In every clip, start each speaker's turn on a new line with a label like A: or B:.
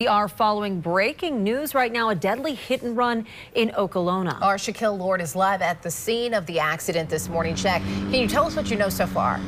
A: We are following breaking news right now, a deadly hit and run in Okolona.
B: Our Shaquille Lord is live at the scene of the accident this morning. Check. Can you tell us what you know so far?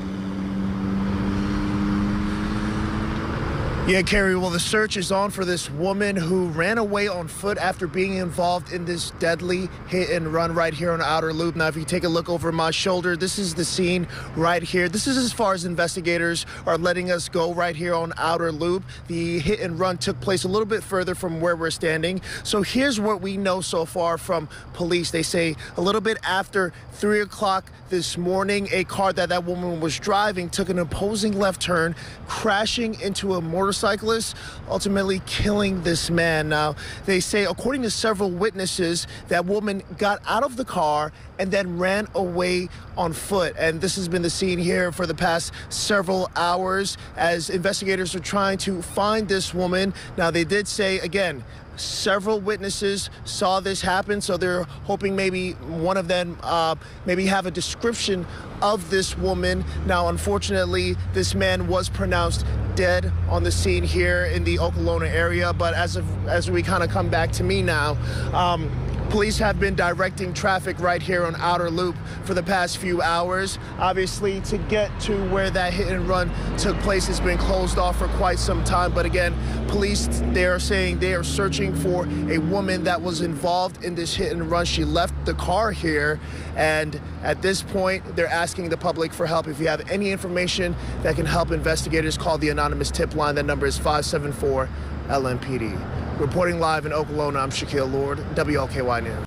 C: Yeah, Carrie, well, the search is on for this woman who ran away on foot after being involved in this deadly hit and run right here on Outer Loop. Now, if you take a look over my shoulder, this is the scene right here. This is as far as investigators are letting us go right here on Outer Loop. The hit and run took place a little bit further from where we're standing. So here's what we know so far from police. They say a little bit after 3 o'clock this morning, a car that that woman was driving took an opposing left turn, crashing into a motorcycle motorcyclist, ultimately killing this man. Now, they say, according to several witnesses, that woman got out of the car and then ran away on foot. And this has been the scene here for the past several hours as investigators are trying to find this woman. Now, they did say, again, several witnesses saw this happen, so they're hoping maybe one of them uh, maybe have a description of this woman. Now, unfortunately, this man was pronounced dead on the scene here in the Okolona area. But as of as we kind of come back to me now. Um, Police have been directing traffic right here on Outer Loop for the past few hours. Obviously, to get to where that hit and run took place has been closed off for quite some time. But again, police, they are saying they are searching for a woman that was involved in this hit and run. She left the car here. And at this point, they're asking the public for help. If you have any information that can help investigators, call the anonymous tip line. That number is 574 LMPD. Reporting live in Okolona, I'm Shaquille Lord, WLKY News.